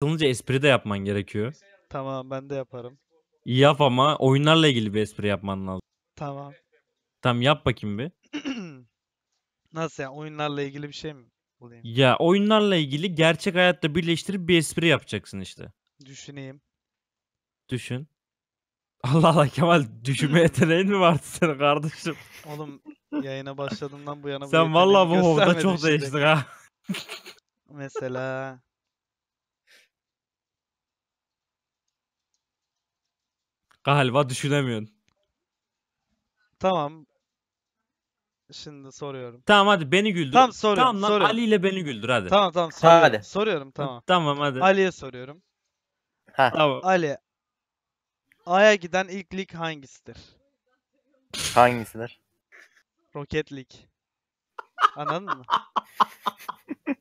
Kılınca espri de yapman gerekiyor. Tamam ben de yaparım. Yap ama oyunlarla ilgili bir espri yapman lazım. Tamam. Tamam yap bakayım bir. Nasıl yani oyunlarla ilgili bir şey mi bulayım? Ya oyunlarla ilgili gerçek hayatta birleştirip bir espri yapacaksın işte. Düşüneyim. Düşün. Allah Allah Kemal düşünme yeteneğin mi vardı senin kardeşim? Oğlum yayına başladığımdan bu yana bu Sen vallahi bu hovda çok değiştin ha. Mesela Galiba düşünemiyorsun. tamam. Şimdi soruyorum. Tamam hadi beni güldür. Tamam, soruyorum, Tamam lan soruyorum. Ali ile beni güldür hadi. Tamam tamam soruyorum. Hadi. Soruyorum tamam. Tamam hadi. Ali'ye soruyorum. Tamam. Ali. Ay'a giden ilk lig hangisidir? Hangisidir? Rocket League. Anladın mı?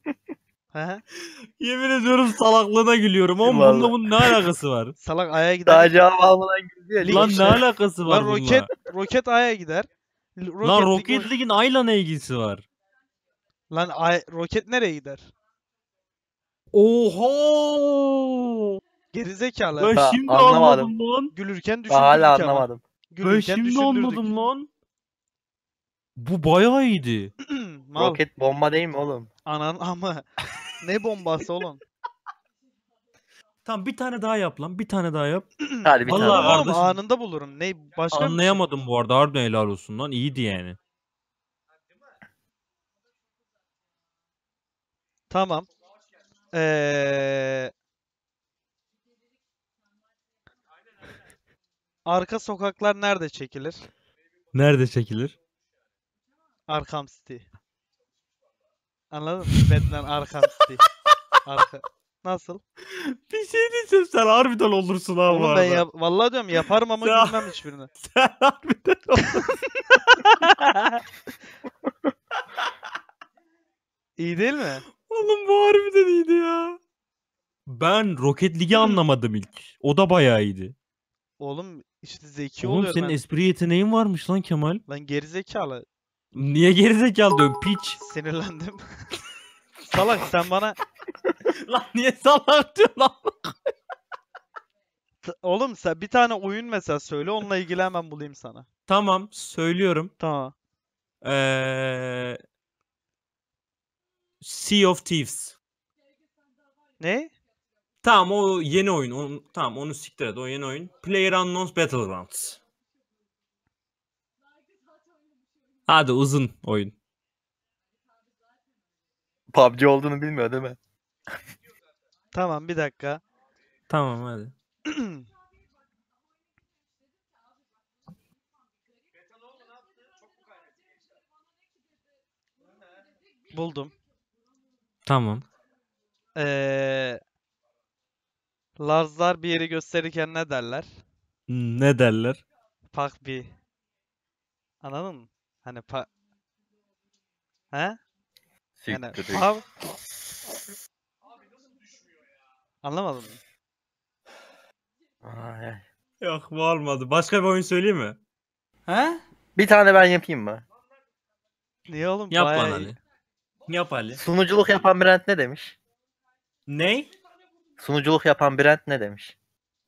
Yemin ediyorum salaklığına gülüyorum. Oğlum Vallahi. bununla bunun ne alakası var? Salak Ay'a giden Daha cevap almadan ya. lig Lan işte. ne alakası var Lan bununla? Roket Roket Ay'a gider. L- Lan League Rocket League'in Ay'la ne ilgisi var? Lan Ay Roket nereye gider? Oha! Gerizekalı. Ben şimdi anlamadım. anladım lan. Gülürken düşündürdük Daha hala ama. anlamadım. Ben Gülürken şimdi düşündürdük. anladım lan. Bu bayağı iyiydi. Mal. Roket bomba değil mi oğlum? Anan ama. Ne bombası oğlum? Tamam bir tane daha yap lan. Bir tane daha yap. Hadi bir Vallahi tane. daha. Oğlum kardeşim. anında bulurum. Ne başka şey. Anlayamadım bu arada. Harbiden helal olsun lan. İyiydi yani. Tamam. Ee... Arka sokaklar nerede çekilir? Nerede çekilir? Arkham City. Anladın mı? Batman Arkham City. Arka. Nasıl? Bir şey diyeceğim sen harbiden olursun ha bu Oğlum ben arada. yap vallahi diyorum yaparım ama Ya. gülmem hiçbirine. Sen harbiden olursun. İyi değil mi? Oğlum bu harbiden iyiydi ya. Ben Rocket League'i anlamadım ilk. O da bayağı iyiydi. Oğlum işte zeki Oğlum oluyorum senin ben. espri yeteneğin varmış lan Kemal. Lan gerizekalı. Niye gerizekalı diyorsun piç? Sinirlendim. Salak sen bana lan niye salak diyorsun lan? Oğlum sen bir tane oyun mesela söyle onunla ilgili hemen bulayım sana. Tamam söylüyorum. Tamam. Ee... Sea of Thieves. Ne? Tamam o yeni oyun. Onu, tamam onu siktir et. O yeni oyun. PlayerUnknown's Battlegrounds. Hadi uzun oyun. PUBG olduğunu bilmiyor değil mi? Tamam bir dakika. Tamam hadi. Buldum. Tamam. Ee, Larzlar bir yeri gösterirken ne derler? Ne derler? Pak bir. Anladın mı? Hani pa... He? Yani pav... Anlamadın mı? Ay, ay. Yok bu olmadı. Başka bir oyun söyleyeyim mi? He? Bir tane ben yapayım mı? Niye oğlum? Yap Bayağı lan. Ali. Yap Ali. Sunuculuk yapan Brent ne demiş? Ne? Sunuculuk yapan Brent ne demiş?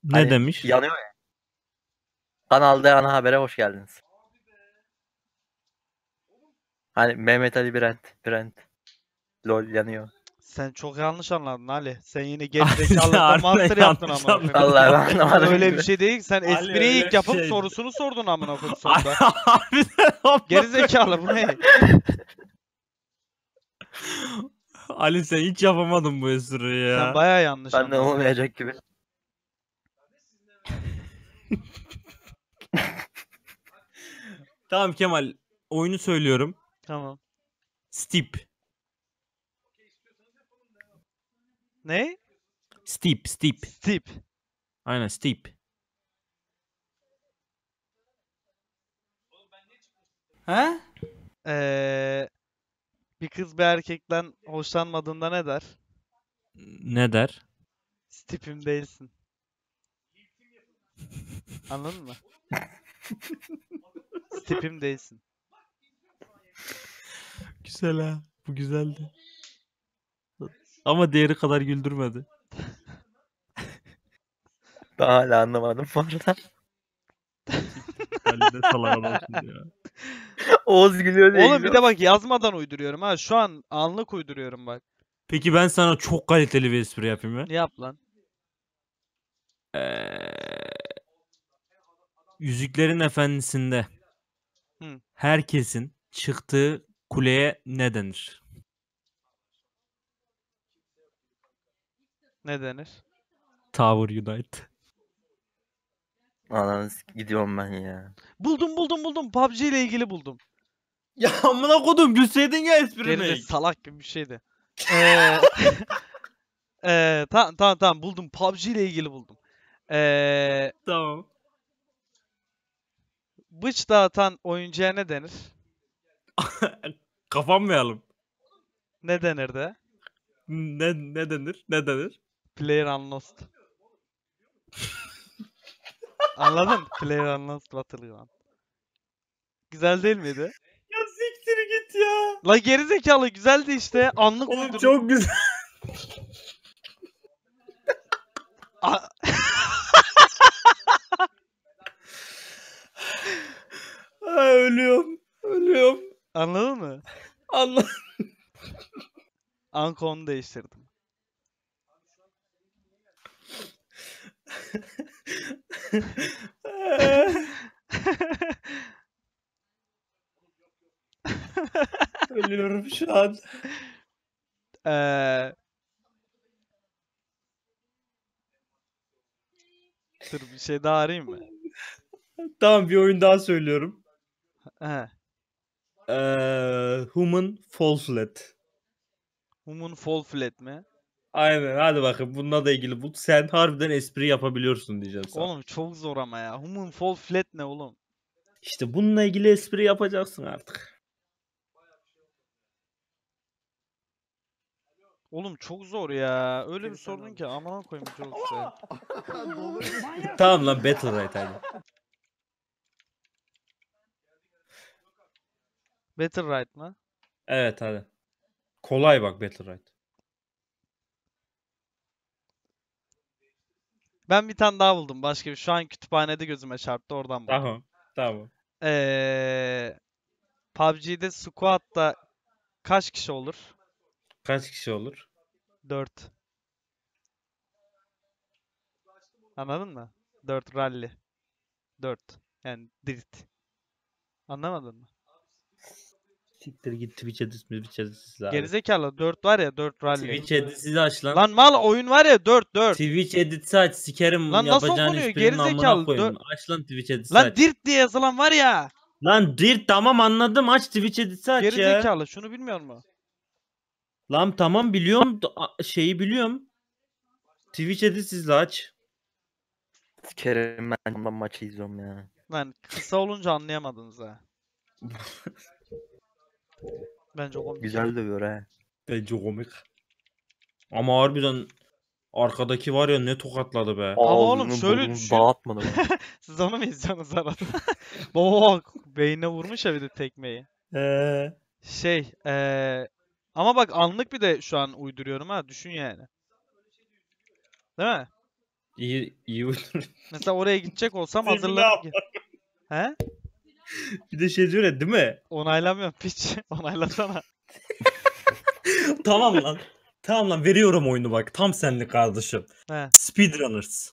Ne Hani demiş? Yanıyor ya. Kanalda ana habere hoş geldiniz. Hani Mehmet Ali Brent. Brent. Lol yanıyor. Sen çok yanlış anladın Ali. Sen yine gerizekalıkta Harbiden master yaptın yanlış amına koyayım. anladın. Vallahi ben anlamadım. Öyle bir şey değil. Sen Ali espriyi öyle ilk bir yapıp şeydi. sorusunu sordun amına koyayım sonunda. Harbiden yapmadım. Gerizekalı bu ne? Ali sen hiç yapamadın bu espriyi ya. Sen bayağı yanlış Ben de anladın. olmayacak gibi. Tamam Kemal. Oyunu söylüyorum. Tamam. Steep. Ne? Steep. Steep. Tip. Aynen steep. He? Ee, bir kız bir erkekten hoşlanmadığında ne der? Ne der? Tipim değilsin. Anladın mı? Tipim değilsin. Güzel ha. Bu güzeldi. Ama diğeri kadar güldürmedi. Ben hala anlamadım bu arada. Ali de salak adamsın ya. Oğuz gülüyor diye Oğlum bir de bak yazmadan uyduruyorum ha. Şu an anlık uyduruyorum bak. Peki ben sana çok kaliteli bir espri yapayım mı? Yap lan. Ee, Yüzüklerin Efendisi'nde Hı. herkesin çıktığı kuleye ne denir? Ne denir? Tower United. Ananı s- gidiyorum ben ya. Buldum buldum buldum. PUBG ile ilgili buldum. Ya amına kodum gülseydin ya Geride salak gibi bir şeydi. Eee Eee tamam tamam tamam buldum. PUBG ile ilgili buldum. Eee Tamam. bıç dağıtan oyuncuya ne denir? Kapanmayalım. Ne denir de? Ne, ne denir? Ne denir? Player unlost. Anladın? Player unlost Battleground. Güzel değil miydi? Ya siktir git ya. La gerizekalı güzeldi işte. Anlık Oğlum uydurdum. çok güzel. A- Ay, ölüyorum. Anladın mı? Allah. Ankonu değiştirdim. ölüyorum şu an. Eee Dur bir şey daha arayayım mı? Tamam bir oyun daha söylüyorum. He. Ee, Human Fall Flat. Human Fall Flat mi? Aynen hadi bakın bununla da ilgili bul. Sen harbiden espri yapabiliyorsun diyeceğim sana. Oğlum çok zor ama ya. Human Fall Flat ne oğlum? İşte bununla ilgili espri yapacaksın artık. Oğlum çok zor ya. Öyle bir sordun ki amına koyayım çok zor. tamam lan Battle Right hadi. Better Right mı? Evet hadi. Kolay bak Battle Right. Ben bir tane daha buldum. Başka bir. Şu an kütüphanede gözüme çarptı. Oradan buldum. Tamam. Tamam. Ee, PUBG'de squad'da kaç kişi olur? Kaç kişi olur? 4. Anladın mı? 4 rally. 4. Yani drift. Anlamadın mı? Siktir git Twitch edit Twitch edit abi. Gerizekalı 4 var ya 4 rally. Twitch edit'i aç lan. Lan mal oyun var ya 4 4. Twitch edit'i aç sikerim Lan nasıl yapacağın okunuyor? Gerizekalı, koyayım. dö- Aç lan Twitch edit'i Lan aç. dirt diye yazılan var ya. Lan dir tamam anladım aç Twitch edit'i aç ya. Gerizekalı şunu bilmiyor mu? Lan tamam biliyorum şeyi biliyorum. Twitch edit izle aç. Sikerim ben ondan maçı izliyorum ya. Lan kısa olunca anlayamadınız ha. Bence komik. Güzel dövüyor ha. Bence komik. Ama harbiden arkadaki var ya ne tokatladı be. oğlum Ağzını şöyle düşün. Dağıtmadı mı? Siz onu mu izliyorsunuz arada? Baba bak beynine vurmuş ya bir de tekmeyi. Ee, Şey eee ama bak anlık bir de şu an uyduruyorum ha düşün yani. Değil mi? iyi iyi uydur. Mesela oraya gidecek olsam hazırlanıp He? Bir de şey diyor ya değil mi? Onaylamıyorum piç. Onaylasana. tamam lan. Tamam lan veriyorum oyunu bak. Tam senlik kardeşim. He. Speedrunners.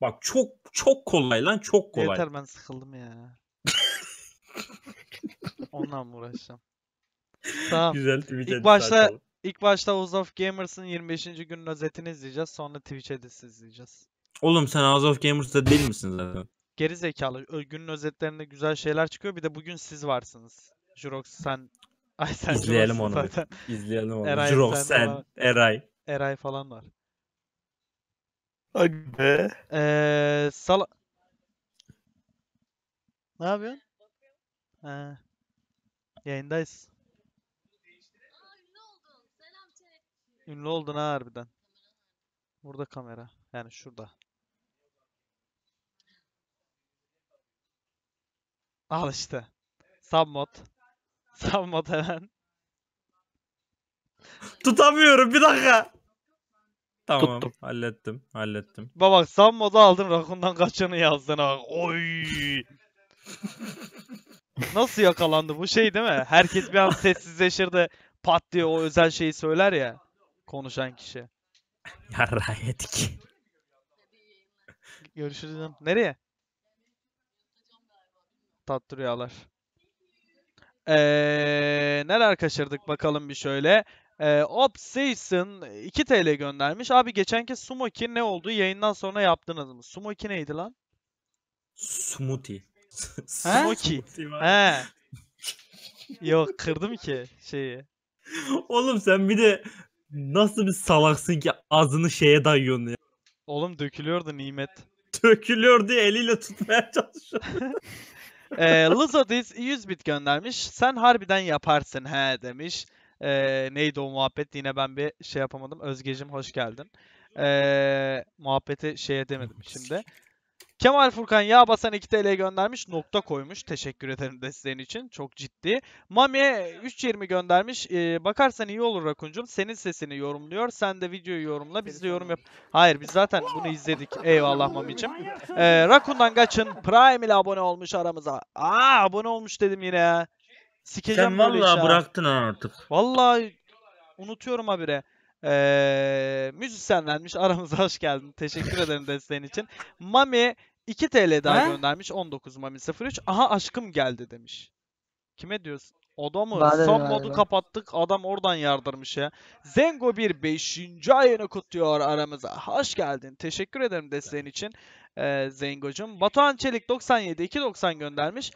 Bak çok çok kolay lan çok kolay. Yeter ben sıkıldım ya. Onunla mı uğraşacağım? Tamam. Güzel Twitch İlk başta- açalım. İlk başta House of Gamers'ın 25. günün özetini izleyeceğiz. Sonra Twitch edisi izleyeceğiz. Oğlum sen House of Gamers'ta değil misin zaten? Geri zekalı. Ö- Günün özetlerinde güzel şeyler çıkıyor. Bir de bugün siz varsınız. Jurox sen... Ay sen İzleyelim Jurox'sun onu. zaten. İzleyelim onu. Eray, Jirox sen sen, falan. Eray. Eray falan var. Hadi be. Eee sala... Ne yapıyorsun? He. Yayındayız. Ünlü oldun ha harbiden. Burada kamera. Yani şurada. Al işte. Submod. Submod hemen. Tutamıyorum bir dakika. Tamam Tuttum. hallettim hallettim. Bak sam moda aldın Rakun'dan kaçanı yazdın ha. Oy. Nasıl yakalandı bu şey değil mi? Herkes bir an sessizleşir de pat diye o özel şeyi söyler ya. Konuşan kişi. Yarra yedik. Görüşürüz. Nereye? Tatlı rüyalar. Ee, neler kaçırdık bakalım bir şöyle. Ee, Obsession 2 TL göndermiş. Abi geçenki Sumoki ne oldu? Yayından sonra yaptınız mı? Sumoki neydi lan? Smoothie. Var. He. Yok kırdım ki şeyi. Oğlum sen bir de nasıl bir salaksın ki ağzını şeye dayıyorsun ya. Oğlum dökülüyordu nimet. Dökülüyor diye eliyle tutmaya çalışıyor. Ee, Lizardis 100 bit göndermiş. Sen harbiden yaparsın he demiş. Ee, neydi o muhabbet? Yine ben bir şey yapamadım. Özgecim hoş geldin. Ee, muhabbeti şey edemedim şimdi. Kemal Furkan yağ basan 2 TL göndermiş. Nokta koymuş. Teşekkür ederim desteğin için. Çok ciddi. Mami 3.20 göndermiş. Ee, bakarsan iyi olur Rakuncum. Senin sesini yorumluyor. Sen de videoyu yorumla. Biz de yorum yap. Hayır biz zaten bunu izledik. Eyvallah Mami'cim. Ee, Rakun'dan kaçın. Prime ile abone olmuş aramıza. Aa abone olmuş dedim yine ya. Sikeceğim Sen vallahi bıraktın ha artık. Vallahi unutuyorum habire. Ee, müzisyenlenmiş. Aramıza hoş geldin. Teşekkür ederim desteğin için. Mami 2 TL daha He? göndermiş. 19 Mami 03. Aha aşkım geldi demiş. Kime diyorsun? O da mı? Bade Son galiba. modu kapattık. Adam oradan yardırmış ya. Zengo bir 5. ayını kutluyor aramıza. Hoş geldin. Teşekkür ederim desteğin için. Ee, Zengo'cum. Batuhan Çelik 97 2.90 göndermiş.